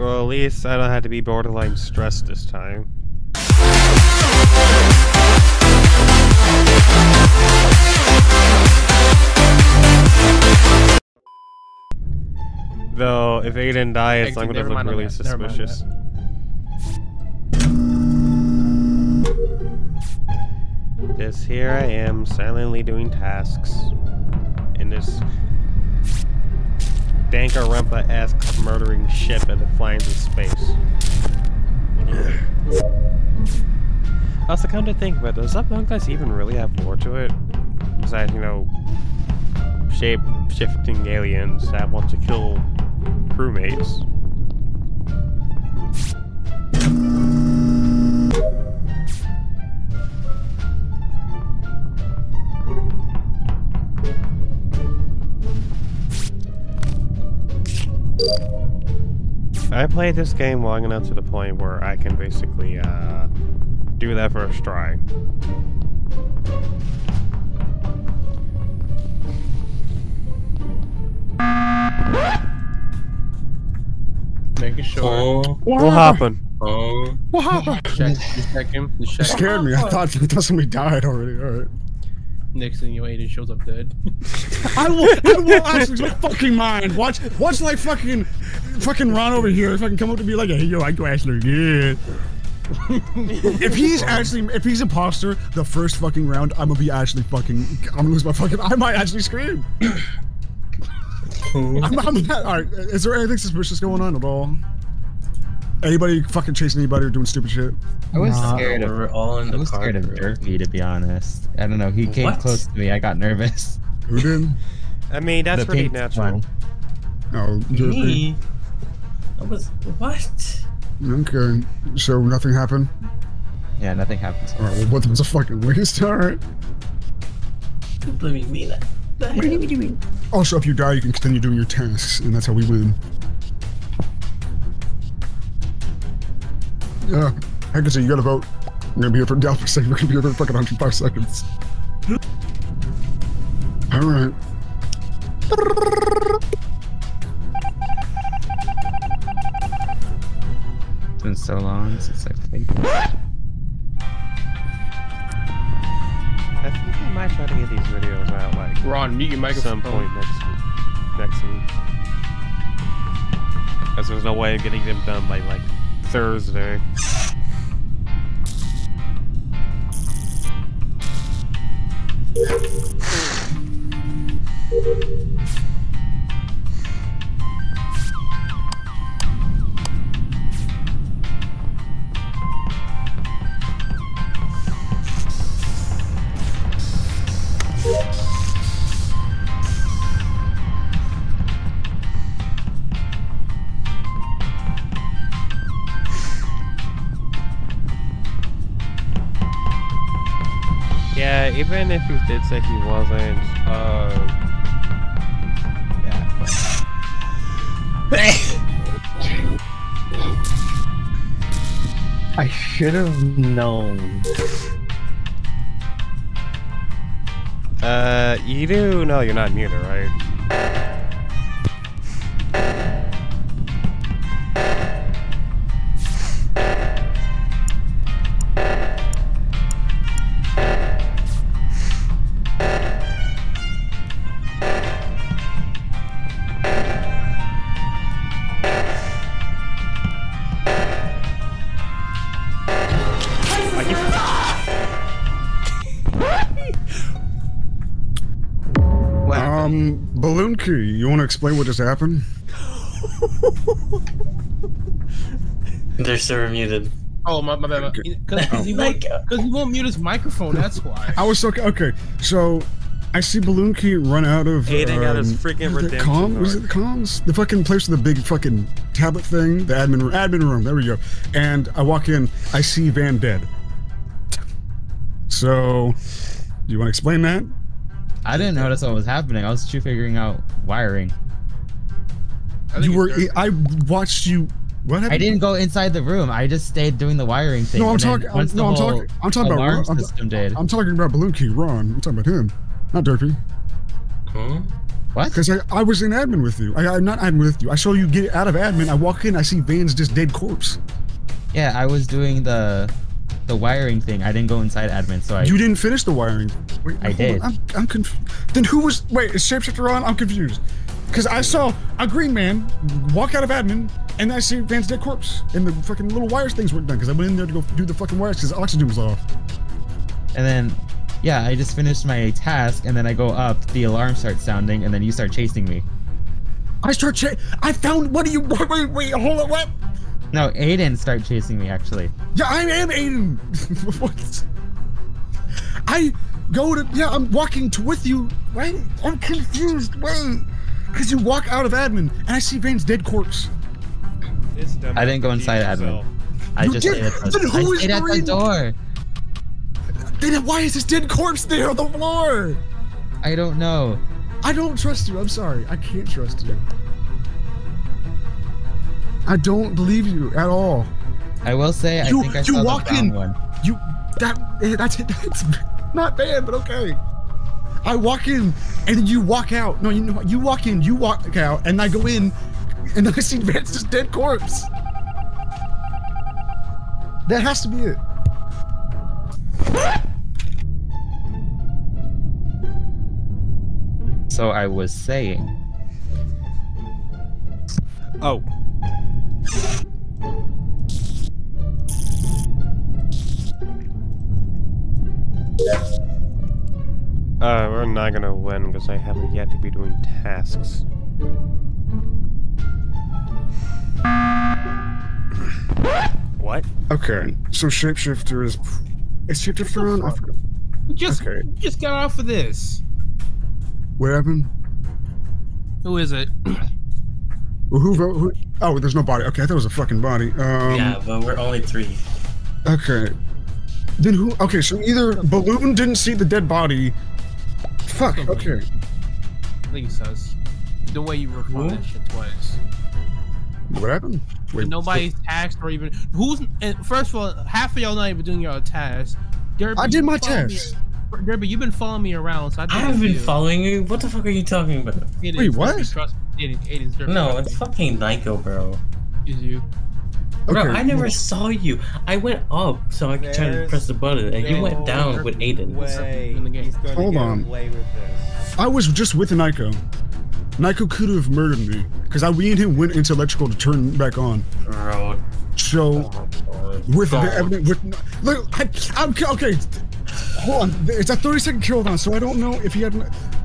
Well, at least I don't have to be borderline stressed this time. Though, if Aiden dies, I'm gonna look really that, never mind on suspicious. Just here I am, silently doing tasks in this Danganronpa-esque murdering ship as it flies in space. also, come to think of it, does Us even really have lore to it? Besides, you know, shape-shifting aliens that want to kill crewmates. I played this game long enough to the point where I can basically uh, do that first try. Making sure. Oh, What happened? oh. What happened? Check, just check him. You check him. scared me. I thought, I thought somebody died already. All right. Next thing you know, Aiden shows up dead. I will, I will actually lose my fucking mind. Watch, watch like fucking, fucking Ron over here. Fucking come up to be like, hey, yo, I go actually good. if he's actually, if he's imposter, the first fucking round, I'm gonna be actually fucking, I'm gonna lose my fucking, I might actually scream. I'm, I'm, all right, is there anything suspicious going on at all? Anybody fucking chasing anybody or doing stupid shit? I was Nah, scared of. We're all in I the was car. scared of crew. Derpy, to be honest. I don't know. He came What? close to me. I got nervous. Who did? I mean, that's The pretty pink natural. one. Oh, Derpy. Me? I was what? Okay, so nothing happened. Yeah, nothing happened. All right, well, what was a fucking waste? All right. You're blaming me. That. that what do you mean? Also, if you die, you can continue doing your tasks, and that's how we win. Yeah, Hector, you gotta vote. I'm gonna be here for Delphi sake. We're gonna be here for fucking 105 seconds. All right. It's been so long since I played. I think I might try to get these videos out like Ron, mute your at microphone. some point next week. Next week. Because there's no way of getting them done by like Thursday. Even if he did say he wasn't, uh, yeah. I should have known. Uh, you do know you're not muted, right? Explain what just happened? They're server muted. Oh my, my bad. Because he, won't- 'cause he won't mute his microphone. That's why. I was so okay. So, I see Balloon Key run out of. Aiden got his um, freaking was redemption Com? Was it the comms? The fucking place with the big fucking tablet thing, the admin room. Admin room. There we go. And I walk in. I see Van dead. So, do you want to explain that? I didn't notice what was happening. I was just figuring out wiring. I think You were. it's I watched you. What happened? I didn't go inside the room. I just stayed doing the wiring thing. No, I'm talking. I'm, once the no, I'm talking. I'm talking about. alarm Ron- I'm, did. I'm talking about Balloon Key. Ron. I'm talking about him, not Derpy. Huh? What? Because I, I was in admin with you. I, I'm not admin with you. I saw you get out of admin. I walk in, I see Van's just dead corpse. Yeah, I was doing the the wiring thing. I didn't go inside admin, so I You didn't finish the wiring. Wait, I did. on. I'm, I'm confused. Then who was? Wait, is shapeshifter on? I'm confused. Because I saw a green man walk out of admin, and I see Van's dead corpse, and the fucking little wires things weren't done. Because I went in there to go do the fucking wires because oxygen was off. and then yeah, I just finished my task and then I go up, the alarm starts sounding, and then you start chasing me. I start che- I found. What are you? Wait, wait, wait. Hold on. What? No, Aiden start chasing me actually. Yeah, I am Aiden. what? I go to. Yeah, I'm walking to with you. Wait, I'm confused. Wait. Because you walk out of admin, and I see Van's dead corpse. It's dumb. I didn't go inside Confuse admin. yourself. I You just did- stayed at the, then who I is stayed at the door. Then why is this dead corpse there on the floor? I don't know. I don't trust you. I'm sorry. I can't trust you. I don't believe you at all. I will say You- I think I you saw the walk brown in- one. You that that's. That's not bad, but okay. I walk in and then you walk out. No, you know what? You walk in, you walk out, and I go in, and then I see Vance's dead corpse. That has to be it. So I was saying. Oh. Uh, we're not gonna win because I haven't yet to be doing tasks. what? Okay, so shapeshifter is is shapeshifter on? I forgot. Just, Okay. just got off of this. What happened? Who is it? Well, who wrote? Who? Oh, there's no body. Okay, I thought it was a fucking body. Um, yeah, but we're only three. Okay. Then who? Okay, so either Balloon didn't see the dead body. Fuck. Okay. I think it says. The way you recorded that shit twice. What happened? Wait. Nobody's tasked or even who's. And first of all, half of y'all not even doing your task. Derpy, I did my followed me- task. Derpy, you've been following me around, so I, I think have been you. following you. What the fuck are you talking about? It Wait, what? Derpy, Trust me, Aiden, Aiden's Derpy. No, it's fucking Nyko, bro. It's you. Bro, Okay. I never saw you. I went up so I could try to press the button, and you went down with Aiden. In the game. Hold on. away with this. I was just with Nico. Nico could have murdered me because I we and him went into electrical to turn back on. Bro. So with the Don't. evidence, with look, I, I'm okay. Hold on, it's a 30 second kill on, so I don't know if he had.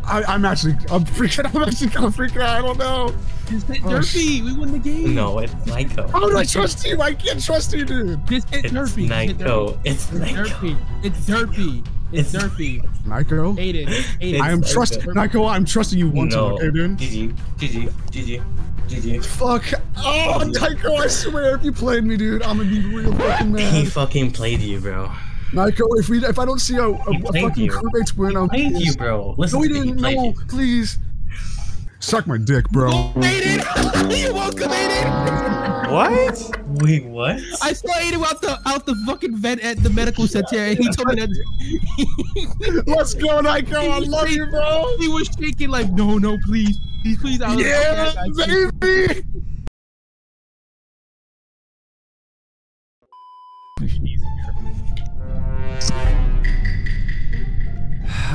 I, I'm actually, I'm freaking, I'm actually kind of freaking out. I don't know. Just hit Oh, Derpy. We won the game. No, it's Nyko. How do I trust you? I can't trust you, dude. Just hit It's Derpy. Just hit Nyko. It's Derpy. Nyko. It's Derpy. It's It's- Derpy. Nico, Aiden. Aiden. I am It's trusting Nico. Nico. I'm trusting you one No. time, okay, dude? GG. GG. GG. GG. Fuck. Oh, Nico, I swear, if you played me, dude, I'm gonna be real fucking mad. He fucking played you, bro. Nico, if we, if I don't see a, a, a fucking you. crewmates win, I'm Played you, bro. Listen No, we. He didn't. played No, you. please. Suck my dick, bro. Aiden. You're welcome, Aiden. What? Wait, what? I saw Aiden out the out the fucking vet at the medical center, and he told me that Let's go, Nico. I love you, bro. he was shaking like, no, no, please, please, please. I was like, Yeah, okay, I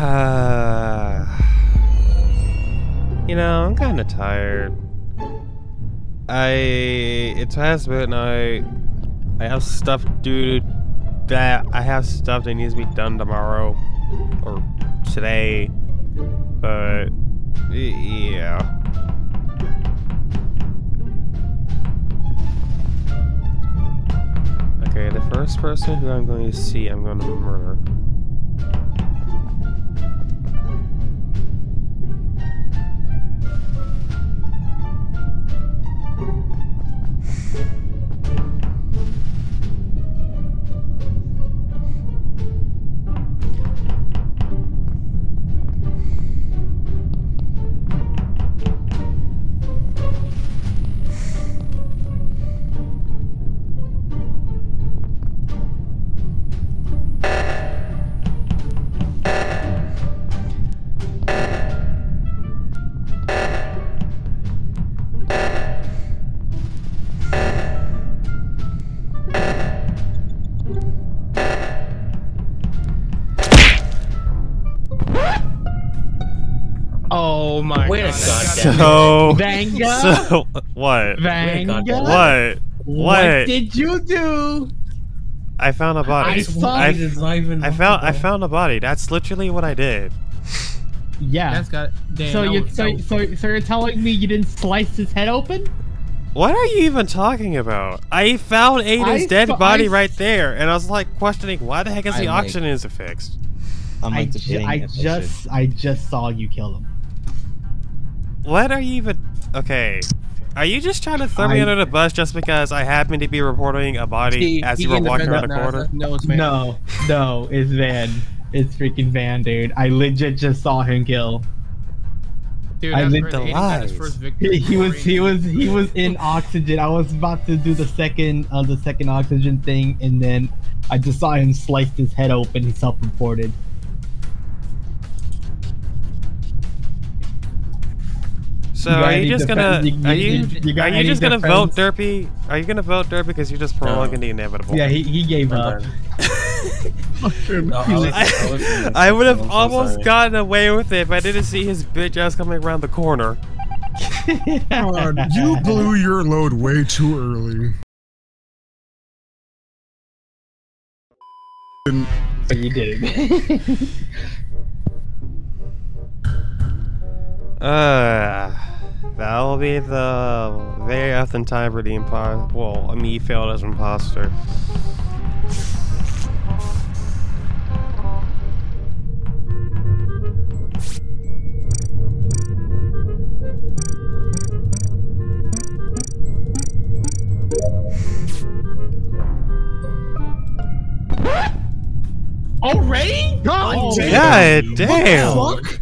got you. know, I'm kind of tired. I it's has been I have stuff due to that I have stuff that needs to be done tomorrow or today, but yeah. Okay, the first person who I'm going to see, I'm going to murder. Oh God damn it. So, Vanga. so what? God damn What? What? did you do? I found a body. saw I, It's not even I found I found a body. That's literally what I did. Yeah. That's got. Damn, so you so, so so you're telling me you didn't slice his head open? What are you even talking about? I found Aiden's I dead saw- body I- right there, and I was like questioning why the heck is the I like- oxygen is fixed? I'm I, ju- I just I just saw you kill him. What are you even? Okay, are you just trying to throw me under the bus just because I happen to be reporting a body He- as he you were walking around the now, corner? No. No, no, it's Van. It's freaking Van, dude. I legit just saw him kill. Dude, I that's lived crazy. the his lies. first victory. He, he was he was he was in oxygen. I was about to do the second uh, the second oxygen thing, and then I just saw him slice his head open. He self-reported. So You are you just gonna? you- Are you- you? you Are you just gonna vote? Derpy? Are you gonna vote Derpy because you're just prolonging the inevitable? Yeah, he, he gave I'm up. No, I was- I was in the I would have I'm almost sorry. gotten away with it if I didn't see his bitch ass coming around the corner. God, you blew your load way too early. And you did. Uh, that will be the very often time for the imposter. Well, me failed as imposter. Already? God Oh, damn. Yeah, damn.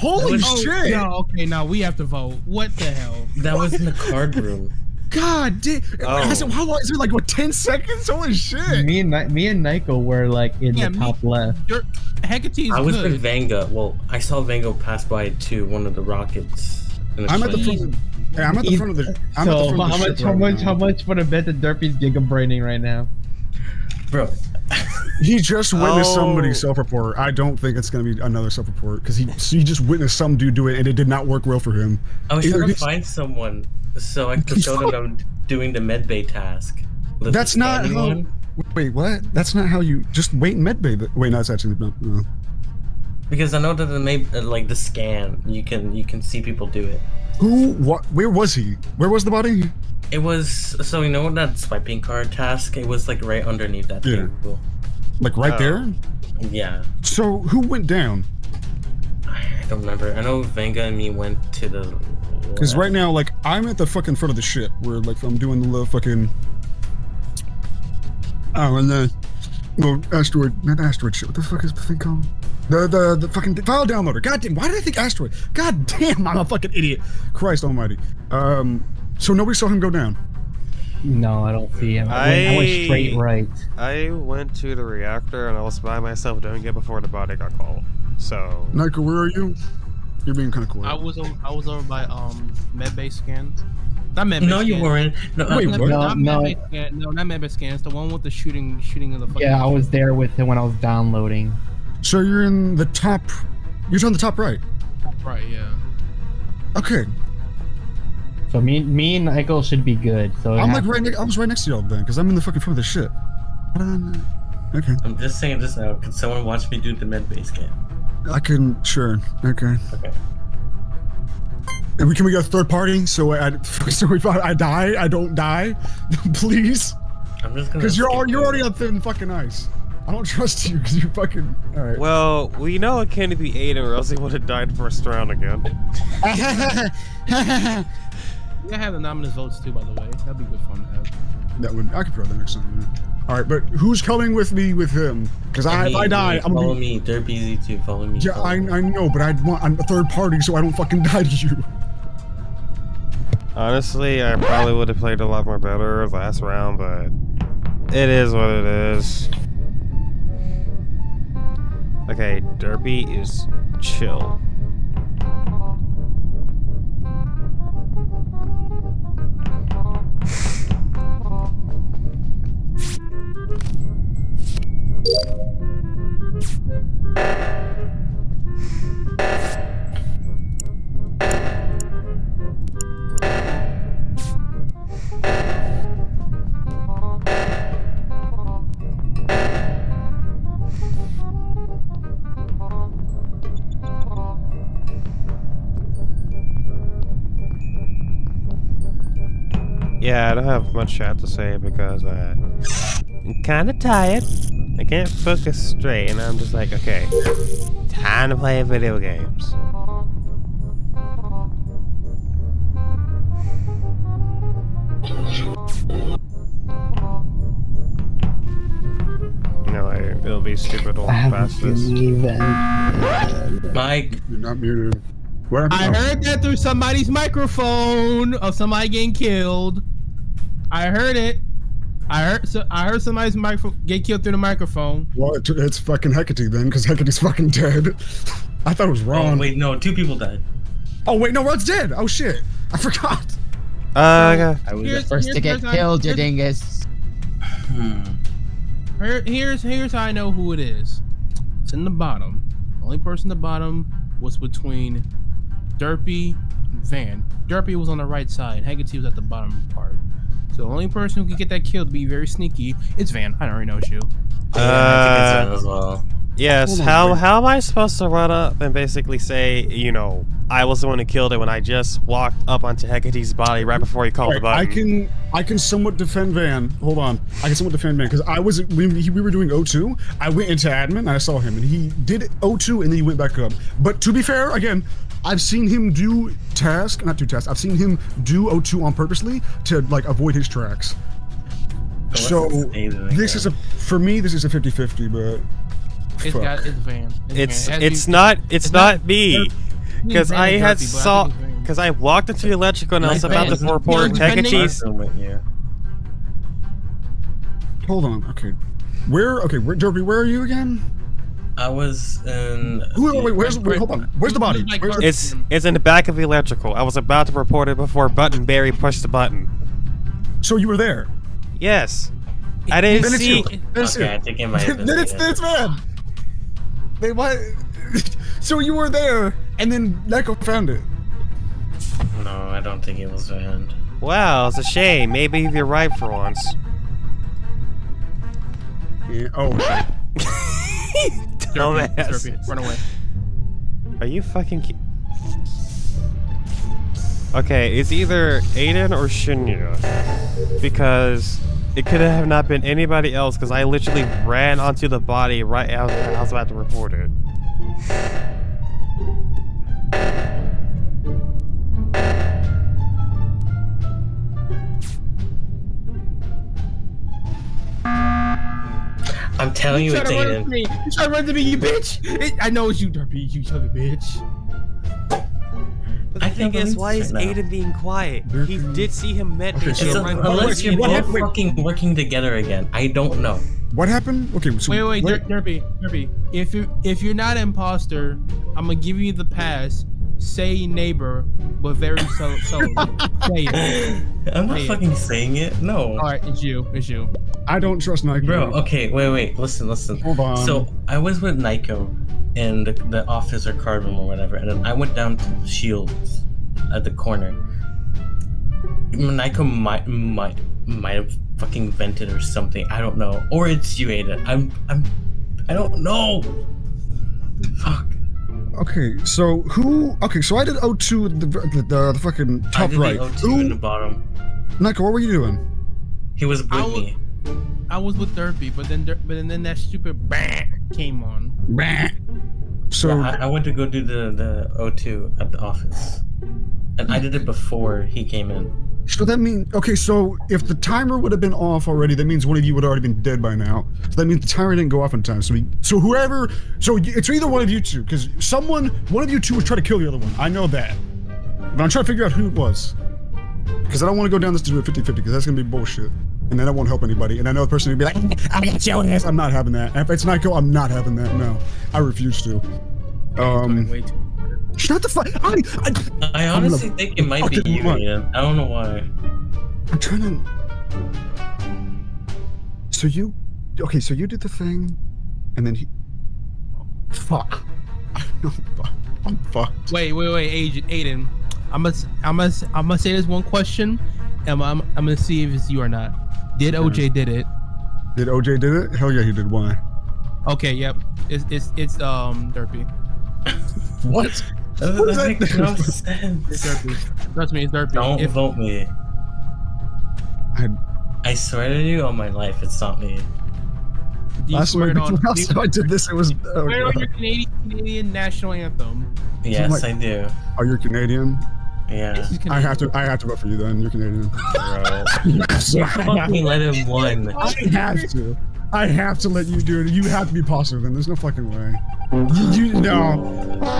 Fuck. Holy was- Oh, shit. no, okay, now we have to vote. What the hell? That was in the card room. God damn. Oh. Has it- oh. how long is it? Like what? Ten seconds? Holy shit. me and Ni- me and Nico were like in Yeah, the me- top left. Your Hecate's I was good. with Vanga. Well, I saw Vanga pass by to one of the rockets. in I'm at the front. Of, yeah, I'm at the front of the. I'm at the front how of the much ship how right much now. how much for the bet that Derpy's giga gigabraining right now? Bro, He just witnessed Oh. somebody self-report. I don't think it's gonna be another self-report because he he just witnessed some dude do it and it did not work well for him. I was Either trying to he's- find someone so I could show them I'm doing the medbay task. The That's not how. one. Wait, what? That's not how you just wait in medbay. th- Wait, no, that's actually no. no. Because I know that the med, uh, like the scan, you can you can see people do it. Who? What? Where was he? Where was the body? It was so you know that swiping card task. It was like right underneath that Yeah. table. Like right Oh. there. Yeah, So who went down? I don't remember. I know Vanga and me went to the. Because right now, like, I'm at the fucking front of the ship where, like, I'm doing the little fucking. Oh, and the. Well, asteroid. Not asteroid shit. What the fuck is the thing called? The, the, the fucking file downloader. God damn. Why did I think asteroid? God damn, I'm a fucking idiot. Christ almighty. Um. So nobody saw him go down. No, I don't see him. I, went, I went straight right. I went to the reactor and I was by myself doing it before the body got called. So Nico, where are you? You're being kind of quiet. I was on, I was over by um medbay scan. Not medbay. No, you weren't. No, Wait, Not, what? not No, no. scan. No, not medbay scan. It's the one with the shooting, shooting of the. Fucking Yeah, I was there with him when I was downloading. So you're in the top. You're on the top right. Right. Yeah. Okay. So me, me and Nico should be good. So I'm like right. Ne- I was right next to y'all then, because I'm in the fucking front of the ship. I know? Okay. I'm just saying this now. Could someone watch me do the med base game? I can. Sure. Okay. Okay. And we can we go third party so I so if I, I die I don't die, please, I'm just gonna. because you're al- skip you're already on thin fucking ice. I don't trust you because you're fucking. All right. well, we know it can't be Aiden or else he would have died first round again. Yeah, have the nominous votes too. By the way, that'd be good fun to have. that would I could throw that next time. Yeah. All right, but who's coming with me with him? Because I, if I die, I'm follow gonna be. me. Derp easy too. Follow me. Yeah, follow I, me. I know, but I want I'm a third party so I don't fucking die to you. Honestly, I probably would have played a lot more better last round, but it is what it is. Okay, Derpy is chill. Yeah, I don't have much chat to say because uh, I'm kind of tired. I can't focus straight, and I'm just like, okay, time to play video games. No, I, it'll be stupid to walk I have a past this. Mike, You're not muted. Where? I oh. heard that through somebody's microphone of somebody getting killed. I heard it. I heard so I heard somebody's microphone get killed through the microphone. Well, it, it's fucking Hecate then, because Hecate's fucking dead. I thought it was oh Ron. wait, no, two people died. Oh wait, no, Ron's dead. Oh shit, I forgot. Uh, okay. I was Here's- the first to get killed, you here's- dingus. Hmm. Here, here's here's how I know who it is. It's in the bottom. The only person in the bottom was between Derpy and Van. Derpy was on the right side. Haggerty was at the bottom part. So the only person who could get that kill to be very sneaky is Van. I already know it's you. Yeah, I think it's Uh, as well. Yes, Hold how wait. how am I supposed to run up and basically say, you know, I was the one who killed it when I just walked up onto Hecate's body right before he called the Right, button? I can I can somewhat defend Van. Hold on, I can somewhat defend Van because I was when he, we were doing O2. I went into admin and I saw him and he did O2 and then he went back up. But to be fair, again, I've seen him do task, not do task. I've seen him do O2 on purposely to like avoid his tracks. Oh, Unless So this is a for me this is a 50-50, but It's fuck. got it's Van. It's Van. It it's be- not it's, it's not, not- me because I and had Derpy, but I saw think it's Van. because I walked into the electrical and I was about to report You're defending- Hecate's. I'm with you. hold on. Okay, where? Okay, where, Derpy? Where are you again? I was in. Who, wait, where's wait, hold on? Where's the body? Where's the, It's it's in the back of the electrical. I was about to report it before Button Barry pushed the button. so you were there? Yes, I didn't Then it's see. you. Then it's Okay, you. I think it might have been. then it's Aiden. then it's Van. They what? so you were there, and then Neko found it. No, I don't think it was Van. Wow, it's a shame. Maybe you're right for once. Yeah. Oh. Derpy, Derpy, Run away. Are you fucking? Ki- okay, it's either Aiden or Shinya, because it could have not been anybody else. Because I literally ran onto the body right as I was about to report it. Telling you, You it's try to run to Aiden. me. You try to run to me, you bitch. It, I know it's you, Derpy. You son of a bitch. But the I thing can't is, why is right now. Aiden being quiet? He did see him met me. Okay, so so Unless you're both happened- fucking working together again. I don't know. What happened? Okay. So Wait, wait, where- Der- Derpy, Derpy. If you if you're not an imposter, I'm gonna give you the pass. Say neighbor, but very so so. Say it. I'm not Hey. fucking saying it. No. All right, it's you. It's you. I don't trust Nike. Bro, okay, wait, wait, listen, listen. Hold on. So I was with Nico in the, the office or card room or whatever, and then I went down to the shields at the corner. Nico might might might have fucking vented or something. I don't know. Or it's you, Ada. I'm I'm I don't know. Fuck. Okay. So who? Okay. So I did O2 the the, the, the fucking I top did right. the O2 Who? in the bottom. Nike, what were you doing? He was with I was- me. I was with Derpy, but then but then that stupid bang came on. So Yeah, I, I went to go do the the O2 at the office, and I hmm. did it before he came in. So that means okay. So if the timer would have been off already, that means one of you would have already been dead by now. So that means the timer didn't go off in time. So we, so whoever, so it's either one of you two, because someone, one of you two was trying to kill the other one. I know that, but I'm trying to figure out who it was. Because I don't want to go down this to do a 50-50, because that's gonna be bullshit, and then that won't help anybody. And I know the person would be like, "I'm gonna kill this." I'm not having that. If it's Nico, I'm not having that. No, I refuse to. Um. Shut the fuck. I, I, I honestly gonna think it might be you, run. Ian. I don't know why. I'm trying to. So you, okay? So you did the thing, and then he. Fuck. I'm fucked. I'm. Wait, wait, wait, Agent Aiden. I'm gonna I'm gonna I'm gonna say this one question, and I'm I'm gonna see if it's you or not. Did OJ did it? Did OJ did it? Hell yeah, he did. Why? Okay, yep. It's it's it's um Derpy. What? That, What that that makes no sense. Trust me, it's derpy. Don't If, vote me. I I swear to you on my life, it's not me. Do you Last swear week, on, do last I did this, it was. Oh, swear it on your Canadian, Canadian national anthem? Yes, like- I do. oh, you're Canadian. Yeah. This I have to. I have to vote for you. Then you're Canadian. Bro. Fucking let him win. I have to. I have to let you do it. You have to be positive. Then there's no fucking way. You, you no.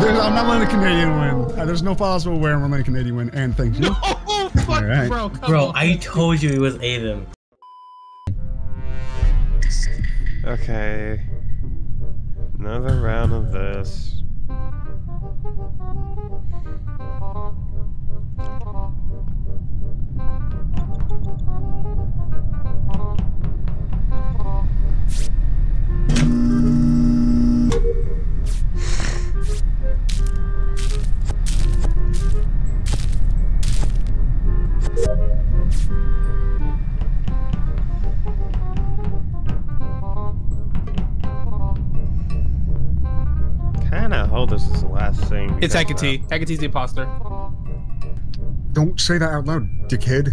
There's, I'm not letting a Canadian win. Uh, there's no possible way I'm letting a Canadian win. And thank you. Oh, fuck, Alright. bro. Come Bro, on. I told you it was Aiden. Okay. Another round of this. It's because, Hecate. Hecate's the imposter. Don't say that out loud, dickhead.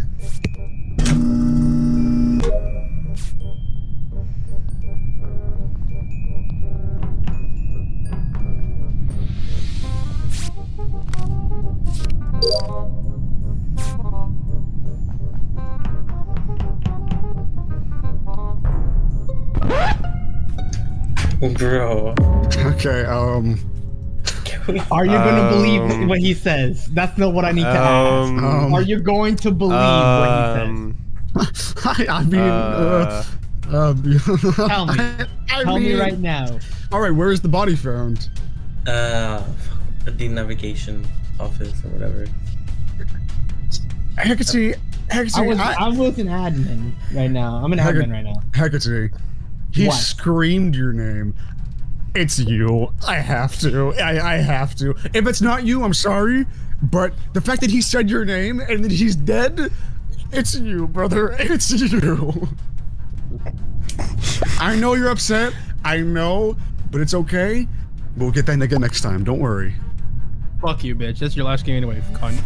Bro. Okay. Um. Can we- Are you gonna Um, believe what he says? That's not what I need to Um, ask. Um, Are you going to believe what he says? um, I, I mean. Uh, uh, um, Tell me. I, I Tell me right now. All right. Where is the body found? Uh, the navigation office or whatever. Hecate. Hecate. I was I, I was an admin right now. I'm an Hecate- admin right now. Hecate. He What? screamed your name. It's you. I have to. I, I have to. If it's not you, I'm sorry. But the fact that he said your name and that he's dead, it's you, brother. It's you. I know you're upset. I know, but it's okay. We'll get that nigga next time. Don't worry. Fuck you, bitch. That's your last game anyway, cunt.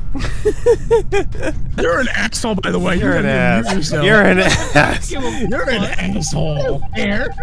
You're an asshole, by the way. you're an gonna mute ass. You're an ass. You're an asshole. Fair.